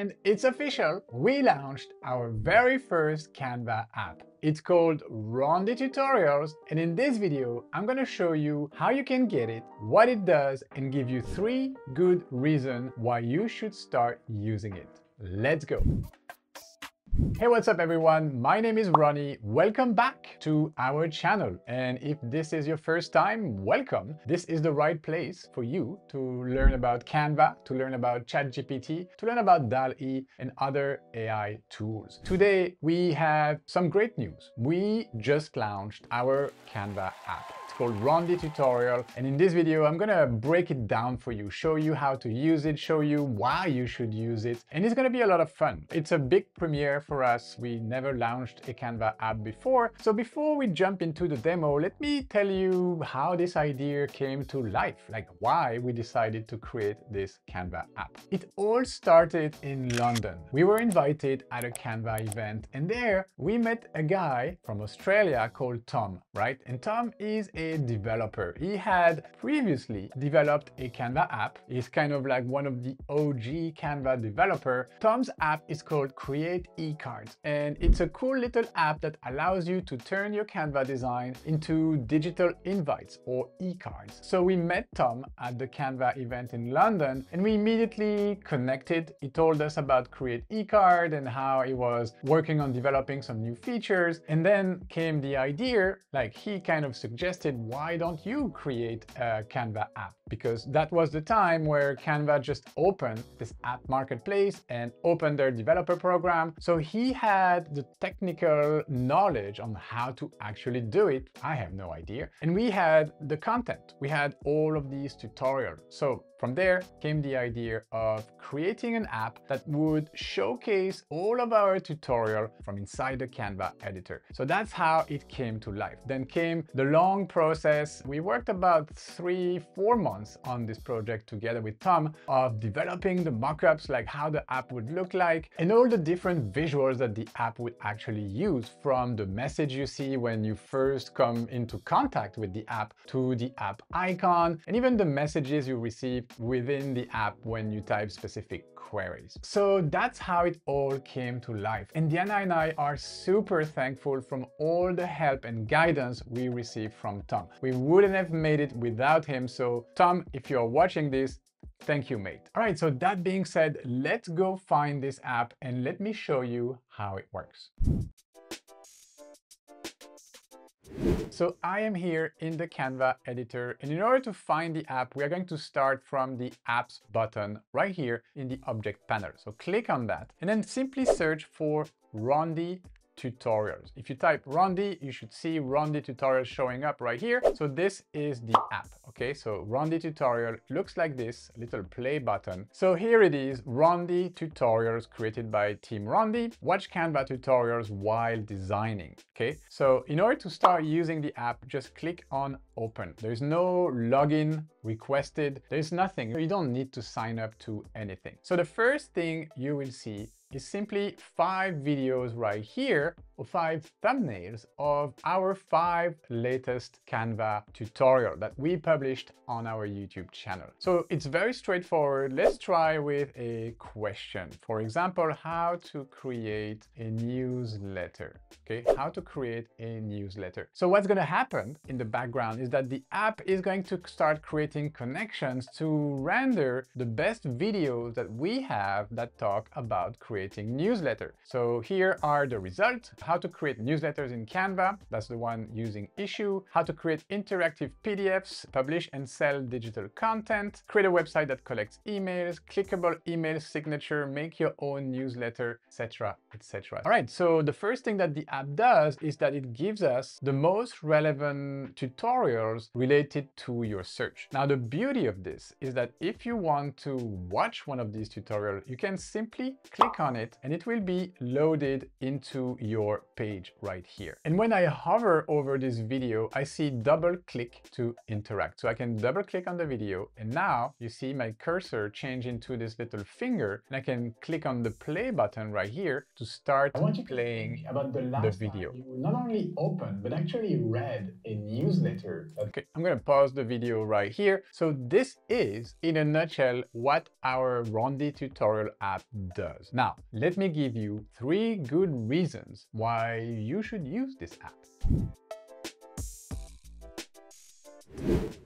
And it's official, we launched our very first Canva app. It's called RonDi Tutorials and in this video I'm gonna show you how you can get it, what it does and give you three good reasons why you should start using it. Let's go! Hey, what's up everyone? My name is Ronnie. Welcome back to our channel. And if this is your first time, welcome. This is the right place for you to learn about Canva, to learn about ChatGPT, to learn about DALL-E and other AI tools. Today, we have some great news. We just launched our Canva app It's called RonDi Tutorial. And in this video, I'm gonna break it down for you, show you how to use it, show you why you should use it. And it's gonna be a lot of fun. It's a big premiere for us. We never launched a Canva app before. So before we jump into the demo, let me tell you how this idea came to life, like why we decided to create this Canva app. It all started in London. We were invited at a Canva event and there we met a guy from Australia called Tom, right? And Tom is a developer. He had previously developed a Canva app. He's kind of like one of the OG Canva developer. Tom's app is called Create eCards, and it's a cool little app that allows you to turn your Canva design into digital invites or e-cards. So we met Tom at the Canva event in London, and we immediately connected. He told us about Create eCard and how he was working on developing some new features. And then came the idea, like he kind of suggested why don't you create a Canva app? Because that was the time where Canva just opened this app marketplace and opened their developer program. So he had the technical knowledge on how to actually do it. I have no idea. And we had the content. We had all of these tutorials. So from there came the idea of creating an app that would showcase all of our tutorial from inside the Canva editor. So that's how it came to life. Then came the long process. We worked about three, four months on this project together with Tom of developing the mockups, like how the app would look like and all the different visuals that the app would actually use from the message you see when you first come into contact with the app to the app icon and even the messages you receive within the app when you type specific queries. So that's how it all came to life. And Diana and I are super thankful from all the help and guidance we received from Tom. We wouldn't have made it without him. So Tom, if you're watching this, Thank you, mate. All right, so that being said, let's go find this app and let me show you how it works. So I am here in the Canva editor and in order to find the app, we are going to start from the apps button right here in the object panel. So click on that and then simply search for RonDi tutorials. If you type RonDi, you should see RonDi tutorials showing up right here. So this is the app, okay? So RonDi tutorial looks like this, little play button. So here it is, RonDi tutorials created by Team RonDi. Watch Canva tutorials while designing, okay? So in order to start using the app, just click on open. There's no login requested. There's nothing. You don't need to sign up to anything. So the first thing you will see is simply five videos right here five thumbnails of our five latest Canva tutorial that we published on our YouTube channel. So it's very straightforward. Let's try with a question. For example, how to create a newsletter. Okay, how to create a newsletter. So what's going to happen in the background is that the app is going to start creating connections to render the best videos that we have that talk about creating newsletter. So here are the results how to create newsletters in Canva, that's the one using Issuu, how to create interactive PDFs, publish and sell digital content, create a website that collects emails, clickable email signature, make your own newsletter, etc, etc. All right, so the first thing that the app does is that it gives us the most relevant tutorials related to your search. Now, the beauty of this is that if you want to watch one of these tutorials, you can simply click on it and it will be loaded into your page right here. And when I hover over this video, I see double click to interact. So I can double click on the video and now you see my cursor change into this little finger and I can click on the play button right here to start playing about the, last the video. you not only opened but actually read a newsletter Okay, I'm gonna pause the video right here. So this is, in a nutshell, what our RonDi tutorial app does. Now, let me give you three good reasons why you should use this app.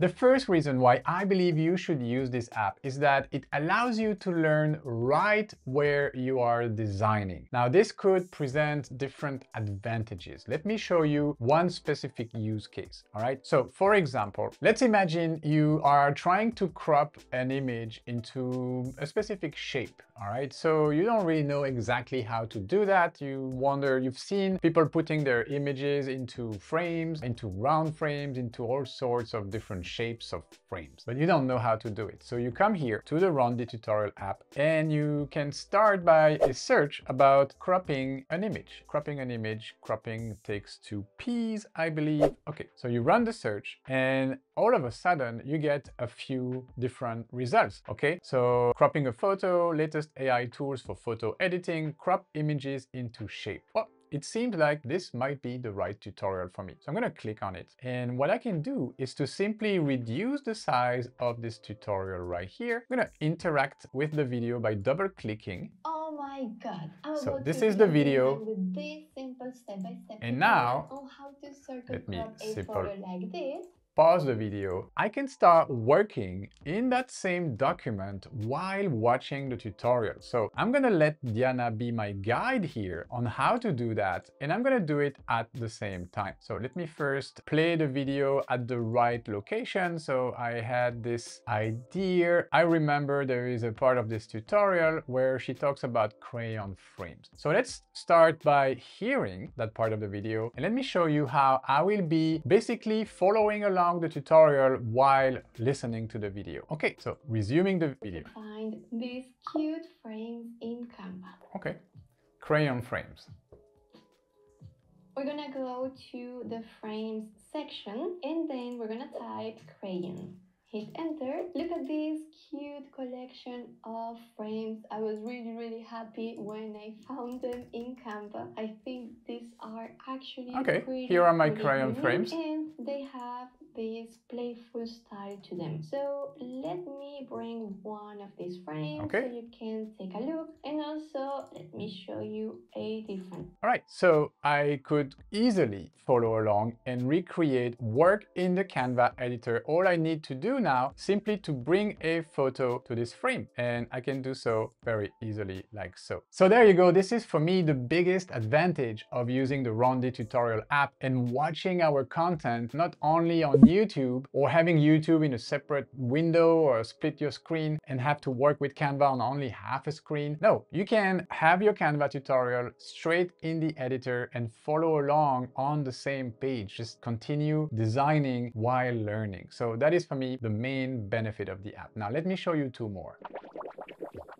The first reason why I believe you should use this app is that it allows you to learn right where you are designing. Now, this could present different advantages. Let me show you one specific use case, all right? So for example, let's imagine you are trying to crop an image into a specific shape, all right? So you don't really know exactly how to do that. You wonder, you've seen people putting their images into frames, into round frames, into all sorts of different shapes of frames, but you don't know how to do it. So you come here to the RonDi tutorial app and you can start by a search about cropping an image. Cropping an image, cropping takes two P's, I believe. Okay, so you run the search and all of a sudden you get a few different results. Okay, so cropping a photo, latest AI tools for photo editing, crop images into shape. Well, it seems like this might be the right tutorial for me. So I'm going to click on it. And what I can do is to simply reduce the size of this tutorial right here. I'm going to interact with the video by double clicking. Oh my god. I'm So this is the video. with this simple step-by-step And now, on how to circle let me a photo like this. Pause the video, I can start working in that same document while watching the tutorial. So I'm gonna let Diana be my guide here on how to do that, and I'm gonna do it at the same time. So let me first play the video at the right location. So I had this idea. I remember there is a part of this tutorial where she talks about crayon frames. So let's start by hearing that part of the video, and let me show you how I will be basically following along the tutorial while listening to the video. Okay, so resuming the video. Find these cute frames in Canva. Okay, crayon frames. We're gonna go to the frames section and then we're gonna type crayon. Hit enter. Look at this cute collection of frames. I was really, really happy when I found them in Canva. I think these are actually Okay, here are my crayon frames. And they have this playful style to them. So let me bring one of these frames Okay. so you can take a look. And also let me show you a different All right, so I could easily follow along and recreate work in the Canva editor. All I need to do now simply to bring a photo to this frame and I can do so very easily like so. So there you go. This is for me the biggest advantage of using the RonDi tutorial app and watching our content not only on YouTube or having YouTube in a separate window or split your screen and have to work with Canva on only half a screen. No, you can have your Canva tutorial straight in the editor and follow along on the same page. Just continue designing while learning. So that is for me the main benefit of the app. Now let me show you two more.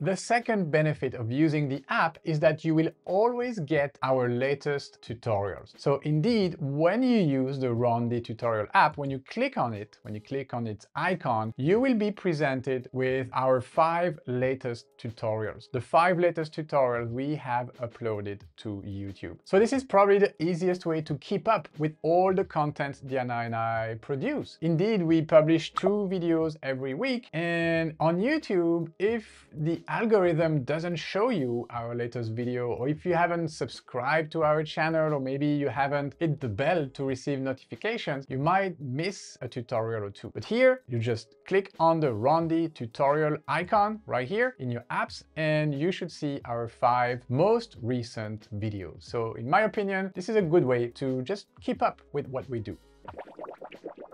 The second benefit of using the app is that you will always get our latest tutorials. So indeed, when you use the RonDi tutorial app, when you click on it, when you click on its icon, you will be presented with our five latest tutorials. The five latest tutorials we have uploaded to YouTube. So this is probably the easiest way to keep up with all the content Diana and I produce. Indeed, we publish two videos every week and on YouTube, if the algorithm doesn't show you our latest video or if you haven't subscribed to our channel or maybe you haven't hit the bell to receive notifications, you might miss a tutorial or two. But here, you just click on the RonDi tutorial icon right here in your apps and you should see our five most recent videos. So in my opinion, this is a good way to just keep up with what we do.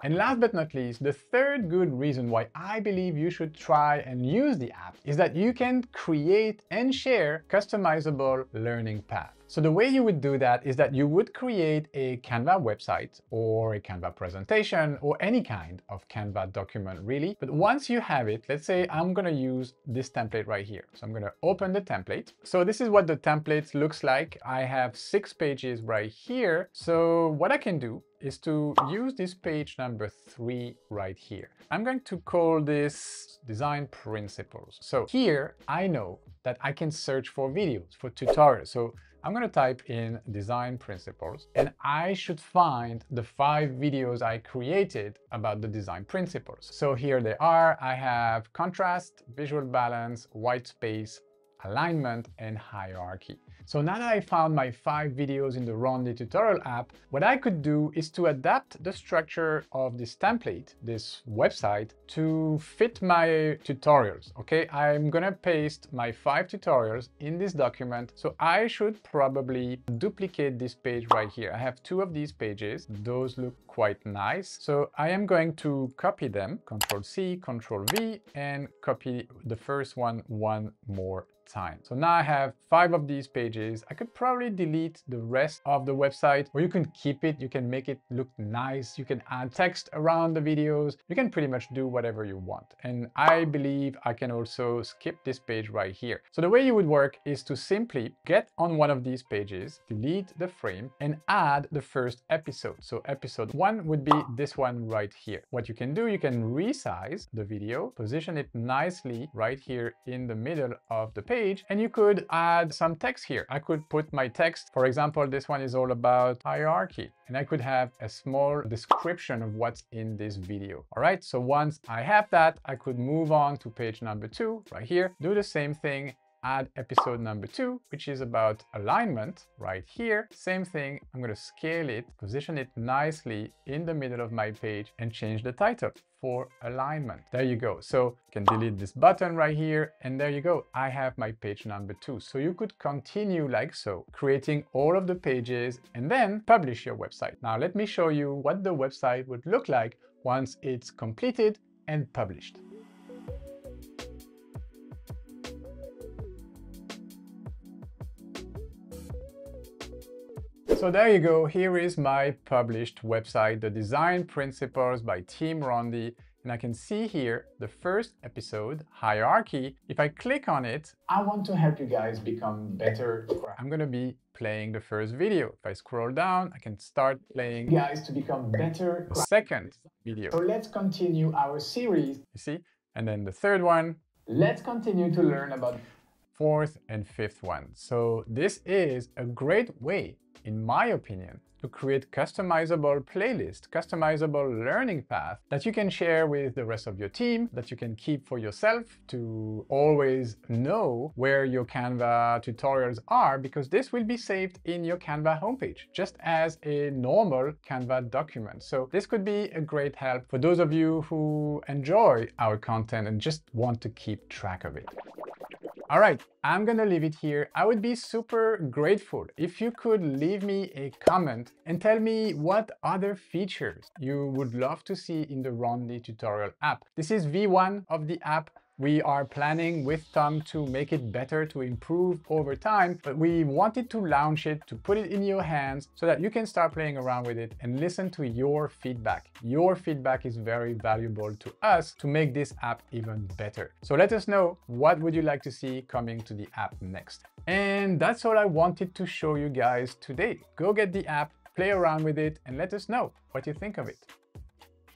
And last but not least, the third good reason why I believe you should try and use the app is that you can create and share customizable learning paths. So the way you would do that is that you would create a Canva website or a Canva presentation or any kind of Canva document really. But once you have it, let's say I'm gonna use this template right here. So I'm gonna open the template. So this is what the template looks like. I have six pages right here. So what I can do is to use this page number three right here. I'm going to call this design principles. So here I know that I can search for videos, for tutorials. So I'm going to type in design principles and I should find the five videos I created about the design principles. So here they are. I have contrast, visual balance, white space, alignment, and hierarchy. So now that I found my five videos in the RonDi tutorial app, what I could do is to adapt the structure of this template, this website, to fit my tutorials, okay? I'm gonna paste my five tutorials in this document, so I should probably duplicate this page right here. I have two of these pages. Those look quite nice. So I am going to copy them, Control C, Control V, and copy the first one one more time. So now I have five of these pages. I could probably delete the rest of the website or you can keep it. You can make it look nice. You can add text around the videos. You can pretty much do whatever you want. And I believe I can also skip this page right here. So the way you would work is to simply get on one of these pages, delete the frame and add the first episode. So episode one would be this one right here. What you can do, you can resize the video, position it nicely right here in the middle of the page page and you could add some text here. I could put my text, for example, this one is all about hierarchy and I could have a small description of what's in this video. All right, so once I have that, I could move on to page number two right here, do the same thing add episode number two, which is about alignment right here. Same thing, I'm going to scale it, position it nicely in the middle of my page and change the title for alignment. There you go. So you can delete this button right here and there you go. I have my page number two. So you could continue like so, creating all of the pages and then publish your website. Now let me show you what the website would look like once it's completed and published. So there you go, here is my published website, The Design Principles by Team RonDi. And I can see here the first episode, Hierarchy. If I click on it, I want to help you guys become better. I'm gonna be playing the first video. If I scroll down, I can start playing guys to become better. The second video. So let's continue our series. You see? And then the third one. Let's continue to learn about fourth and fifth one. So this is a great way in my opinion, to create customizable playlist, customizable learning path that you can share with the rest of your team, that you can keep for yourself to always know where your Canva tutorials are, because this will be saved in your Canva homepage, just as a normal Canva document. So this could be a great help for those of you who enjoy our content and just want to keep track of it. All right, I'm gonna leave it here. I would be super grateful if you could leave me a comment and tell me what other features you would love to see in the RonDi tutorial app. This is V1 of the app. We are planning with Tom to make it better, to improve over time, but we wanted to launch it, to put it in your hands so that you can start playing around with it and listen to your feedback. Your feedback is very valuable to us to make this app even better. So let us know what would you like to see coming to the app next. And that's all I wanted to show you guys today. Go get the app, play around with it, and let us know what you think of it.